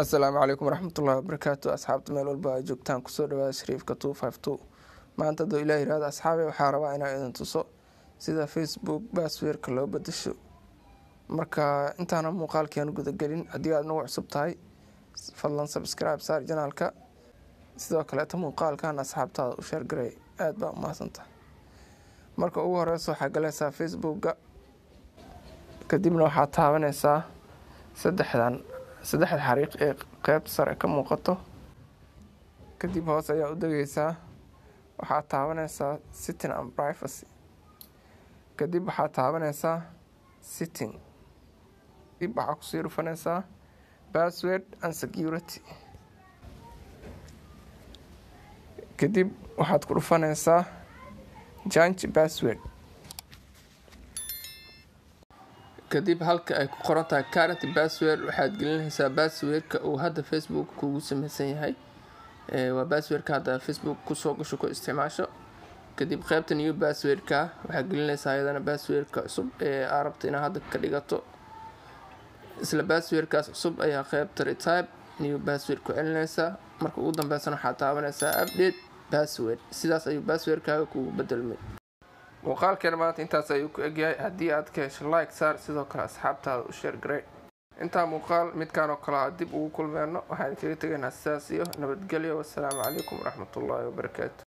assalaamu calaykum waraxmatullahi wabarakaatu asxaabta meel walba joogtaan ku soo dhawaada shariifka two five two. Maanta hadduu ilaah yiraahdo asxaabe waxaa rabaa inaan idin tuso sida facebook baasweerka loo badasho marka intaana muuqaalkeenu gudagelin haddii aad nagu cusub tahay fadlan subscribe saar janaalka. Sidoo kaleeta muuqaalkan asxaabtaada u sheergaray aada baa umahadsantahay marka ugu horeysa waxaa galaysaa facebooka kadibna waxaad taabanaysaa saddexdan saddexda xariiq ee qeybta sare ka muuqato kadib hoos ayaa u degaysaa waxaad taabanaysaa sitting and privacy. Kadib waxaad taabanaysaa sitting. Dib waxaa ku sii dhufanaysaa password and security. Kadib waxaad ku dhufanaysaa jange password kadib halka ay ku qoran tahay current password waxaad gelinaysaa passwordka uu hadda facebook kugu sameysan yahay. Waa passwordka hadda facebook ku soo gasho ku isticmaasho. Kadib qeybta new passwordka waxaad gelinaysaa iyadana passwordka cusub ee aa rabta inaad hadda ka dhigato. Isla passwordkaas cusub ayaa qeybta retype new password ku celinaysaa marka ugu dambeysana waxaad taabanaysaa update password sidaas ayuu passwordkaaga kugu bedelmay muuqaalkeena maanta intaas ayuu ku egyahay. Haddii aad ka hesho like saar sidoo kale asxaabtaada u sheer garey intaa muuqaal midkaan oo kale dib ugu kulmeyno waxaan kaga tegaynaa sidaas iyo nabadgelyo. Wassalaamu calaykum waraxmatullaahi wabarakaatu